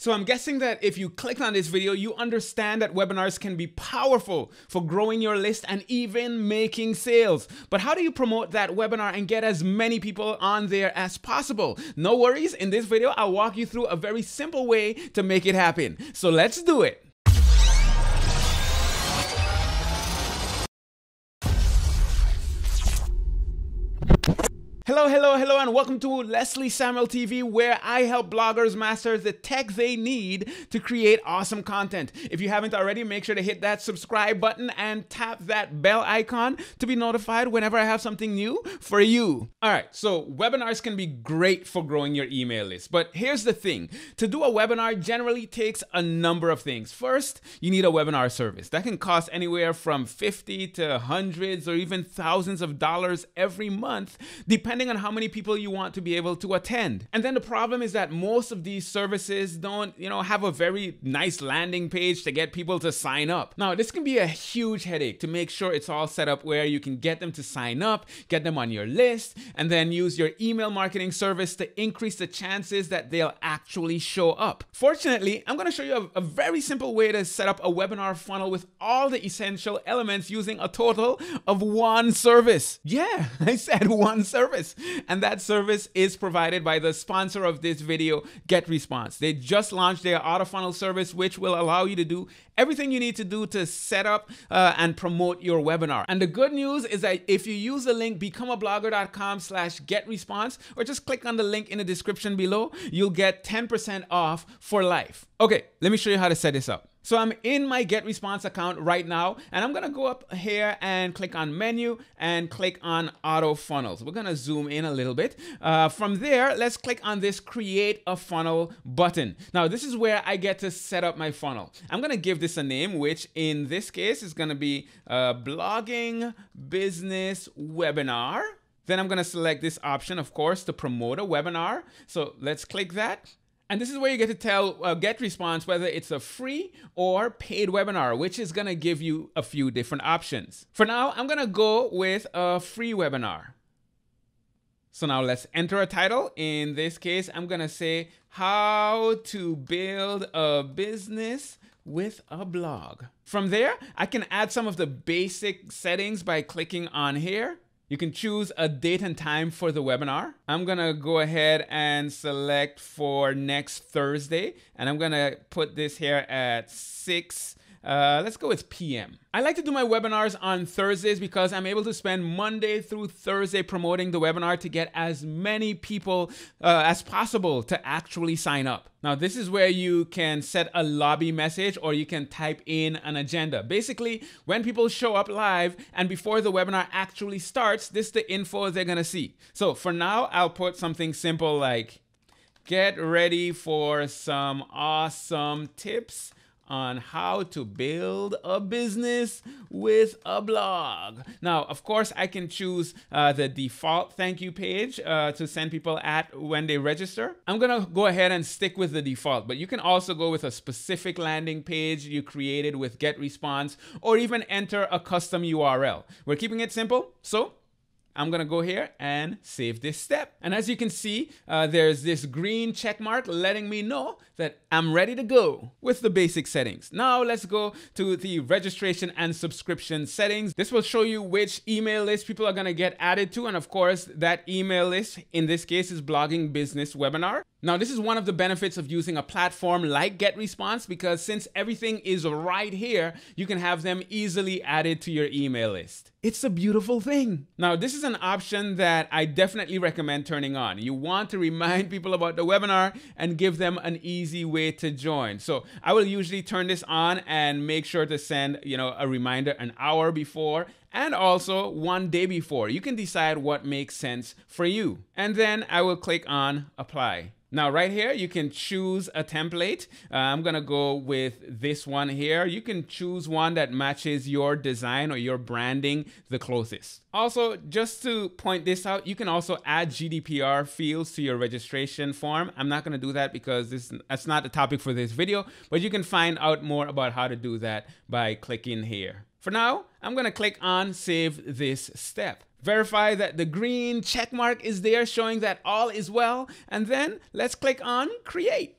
So I'm guessing that if you clicked on this video, you understand that webinars can be powerful for growing your list and even making sales. But how do you promote that webinar and get as many people on there as possible? No worries, in this video, I'll walk you through a very simple way to make it happen. So let's do it. Hello, hello, hello, and welcome to Leslie Samuel TV, where I help bloggers master the tech they need to create awesome content. If you haven't already, make sure to hit that subscribe button and tap that bell icon to be notified whenever I have something new for you. All right, so webinars can be great for growing your email list, but here's the thing to do a webinar generally takes a number of things. First, you need a webinar service that can cost anywhere from 50 to hundreds or even thousands of dollars every month, depending depending on how many people you want to be able to attend. And then the problem is that most of these services don't, you know, have a very nice landing page to get people to sign up. Now, this can be a huge headache to make sure it's all set up where you can get them to sign up, get them on your list, and then use your email marketing service to increase the chances that they'll actually show up. Fortunately, I'm gonna show you a, a very simple way to set up a webinar funnel with all the essential elements using a total of one service. Yeah, I said one service. And that service is provided by the sponsor of this video, GetResponse. They just launched their auto funnel service, which will allow you to do everything you need to do to set up uh, and promote your webinar. And the good news is that if you use the link becomeablogger.com slash getresponse or just click on the link in the description below, you'll get 10% off for life. Okay, let me show you how to set this up. So I'm in my GetResponse account right now, and I'm gonna go up here and click on menu and click on auto funnels. We're gonna zoom in a little bit. Uh, from there, let's click on this create a funnel button. Now this is where I get to set up my funnel. I'm gonna give this a name, which in this case is gonna be uh, blogging business webinar. Then I'm gonna select this option, of course, to promote a webinar. So let's click that. And this is where you get to tell uh, GetResponse whether it's a free or paid webinar, which is gonna give you a few different options. For now, I'm gonna go with a free webinar. So now let's enter a title. In this case, I'm gonna say how to build a business with a blog. From there, I can add some of the basic settings by clicking on here. You can choose a date and time for the webinar. I'm gonna go ahead and select for next Thursday, and I'm gonna put this here at 6 uh, let's go with PM. I like to do my webinars on Thursdays because I'm able to spend Monday through Thursday promoting the webinar to get as many people uh, as possible to actually sign up. Now, this is where you can set a lobby message or you can type in an agenda. Basically, when people show up live and before the webinar actually starts, this is the info they're gonna see. So for now, I'll put something simple like, get ready for some awesome tips on how to build a business with a blog. Now, of course, I can choose uh, the default thank you page uh, to send people at when they register. I'm gonna go ahead and stick with the default, but you can also go with a specific landing page you created with GetResponse or even enter a custom URL. We're keeping it simple, so I'm gonna go here and save this step. And as you can see, uh, there's this green check mark letting me know that I'm ready to go with the basic settings. Now let's go to the registration and subscription settings. This will show you which email list people are gonna get added to. And of course, that email list in this case is Blogging Business Webinar. Now, this is one of the benefits of using a platform like GetResponse because since everything is right here, you can have them easily added to your email list. It's a beautiful thing. Now, this is an option that I definitely recommend turning on. You want to remind people about the webinar and give them an easy way to join. So I will usually turn this on and make sure to send, you know, a reminder an hour before and also one day before. You can decide what makes sense for you. And then I will click on apply. Now right here, you can choose a template. Uh, I'm gonna go with this one here. You can choose one that matches your design or your branding the closest. Also, just to point this out, you can also add GDPR fields to your registration form. I'm not gonna do that because this that's not the topic for this video, but you can find out more about how to do that by clicking here. For now, I'm gonna click on save this step. Verify that the green check mark is there showing that all is well. And then let's click on create.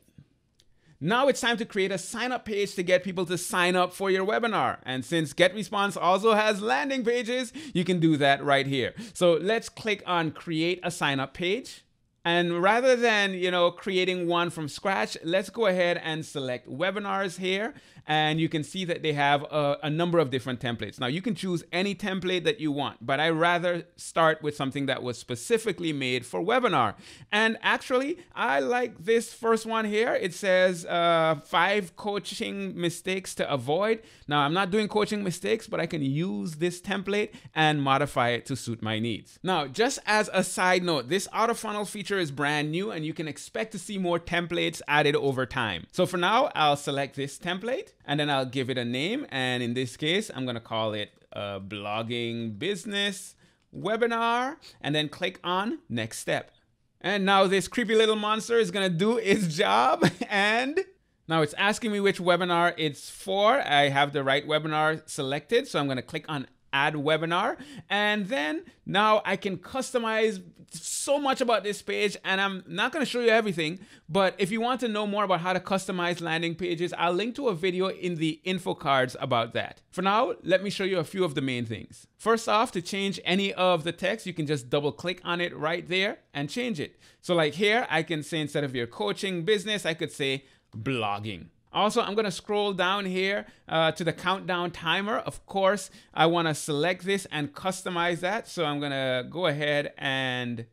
Now it's time to create a sign up page to get people to sign up for your webinar. And since GetResponse also has landing pages, you can do that right here. So let's click on create a sign up page. And rather than, you know, creating one from scratch, let's go ahead and select webinars here. And you can see that they have a, a, number of different templates. Now you can choose any template that you want, but I rather start with something that was specifically made for webinar. And actually, I like this first one here. It says uh, five coaching mistakes to avoid. Now I'm not doing coaching mistakes, but I can use this template and modify it to suit my needs. Now, just as a side note, this auto funnel feature feature is brand new and you can expect to see more templates added over time. So for now, I'll select this template and then I'll give it a name. And in this case, I'm gonna call it a blogging business webinar and then click on next step. And now this creepy little monster is gonna do its job and now it's asking me which webinar it's for. I have the right webinar selected, so I'm gonna click on add webinar. And then now I can customize so much about this page and I'm not going to show you everything, but if you want to know more about how to customize landing pages, I'll link to a video in the info cards about that. For now, let me show you a few of the main things. First off, to change any of the text, you can just double click on it right there and change it. So like here, I can say instead of your coaching business, I could say blogging. Also, I'm gonna scroll down here uh, to the countdown timer. Of course, I wanna select this and customize that. So I'm gonna go ahead and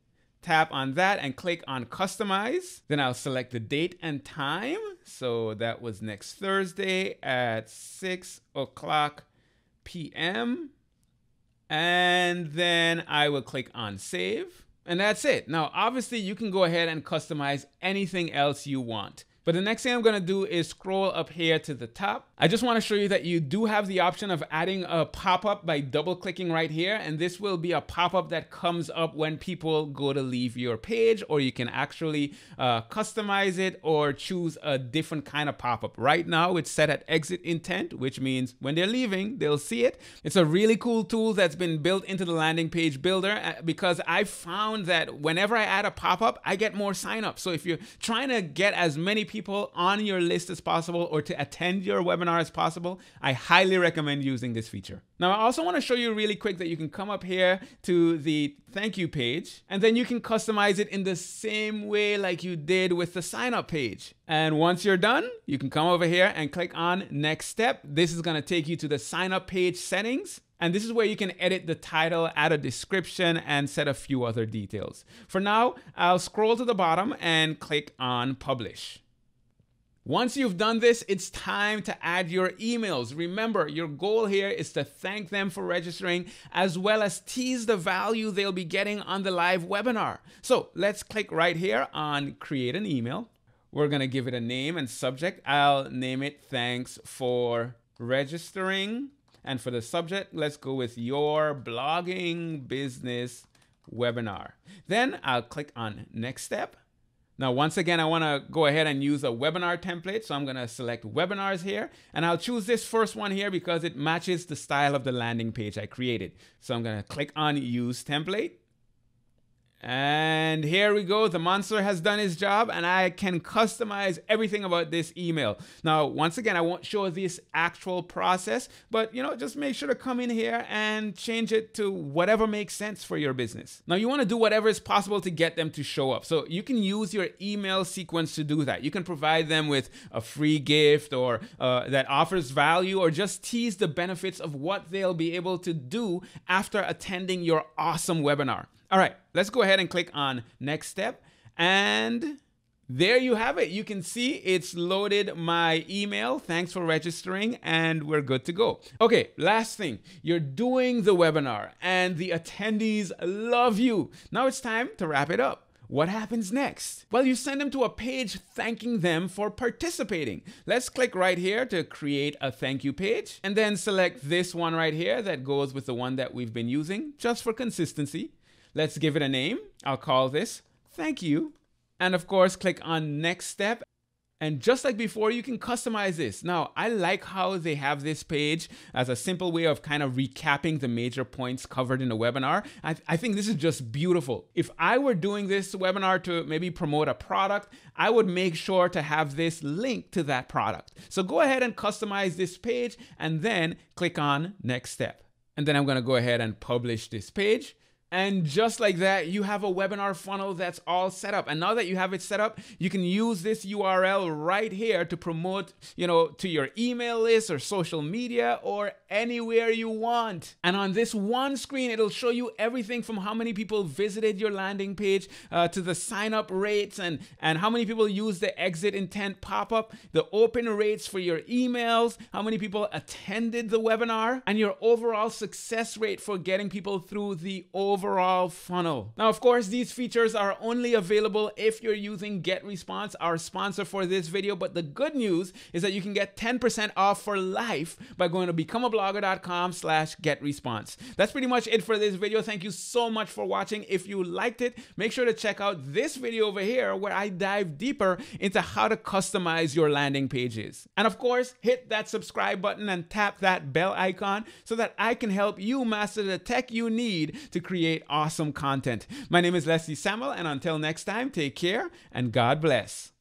tap on that and click on customize. Then I'll select the date and time. So that was next Thursday at six o'clock PM. And then I will click on save. And that's it. Now, obviously you can go ahead and customize anything else you want. But the next thing I'm gonna do is scroll up here to the top. I just wanna show you that you do have the option of adding a pop-up by double clicking right here. And this will be a pop-up that comes up when people go to leave your page or you can actually uh, customize it or choose a different kind of pop-up. Right now it's set at exit intent, which means when they're leaving, they'll see it. It's a really cool tool that's been built into the landing page builder uh, because I found that whenever I add a pop-up, I get more sign-ups. So if you're trying to get as many people people on your list as possible or to attend your webinar as possible, I highly recommend using this feature. Now, I also want to show you really quick that you can come up here to the thank you page, and then you can customize it in the same way like you did with the sign up page. And once you're done, you can come over here and click on next step. This is going to take you to the sign up page settings. And this is where you can edit the title, add a description, and set a few other details. For now, I'll scroll to the bottom and click on publish. Once you've done this, it's time to add your emails. Remember, your goal here is to thank them for registering as well as tease the value they'll be getting on the live webinar. So let's click right here on create an email. We're gonna give it a name and subject. I'll name it thanks for registering. And for the subject, let's go with your blogging business webinar. Then I'll click on next step. Now, once again, I want to go ahead and use a webinar template. So I'm going to select webinars here and I'll choose this first one here because it matches the style of the landing page I created. So I'm going to click on use template. And here we go. The monster has done his job and I can customize everything about this email. Now, once again, I won't show this actual process, but you know, just make sure to come in here and change it to whatever makes sense for your business. Now, you want to do whatever is possible to get them to show up. So you can use your email sequence to do that. You can provide them with a free gift or uh, that offers value or just tease the benefits of what they'll be able to do after attending your awesome webinar. All right, let's go ahead and click on next step. And there you have it. You can see it's loaded my email. Thanks for registering and we're good to go. Okay, last thing. You're doing the webinar and the attendees love you. Now it's time to wrap it up. What happens next? Well, you send them to a page thanking them for participating. Let's click right here to create a thank you page and then select this one right here that goes with the one that we've been using just for consistency. Let's give it a name. I'll call this thank you. And of course, click on next step. And just like before, you can customize this. Now, I like how they have this page as a simple way of kind of recapping the major points covered in the webinar. I, I think this is just beautiful. If I were doing this webinar to maybe promote a product, I would make sure to have this link to that product. So go ahead and customize this page and then click on next step. And then I'm gonna go ahead and publish this page. And just like that, you have a webinar funnel that's all set up. And now that you have it set up, you can use this URL right here to promote, you know, to your email list or social media or anywhere you want. And on this one screen, it'll show you everything from how many people visited your landing page uh, to the sign up rates and, and how many people use the exit intent pop up, the open rates for your emails, how many people attended the webinar, and your overall success rate for getting people through the over overall funnel. Now, of course, these features are only available if you're using GetResponse, our sponsor for this video. But the good news is that you can get 10% off for life by going to becomeablogger.com slash getresponse. That's pretty much it for this video. Thank you so much for watching. If you liked it, make sure to check out this video over here where I dive deeper into how to customize your landing pages. And of course, hit that subscribe button and tap that bell icon so that I can help you master the tech you need to create create awesome content. My name is Leslie Samuel, and until next time, take care and God bless.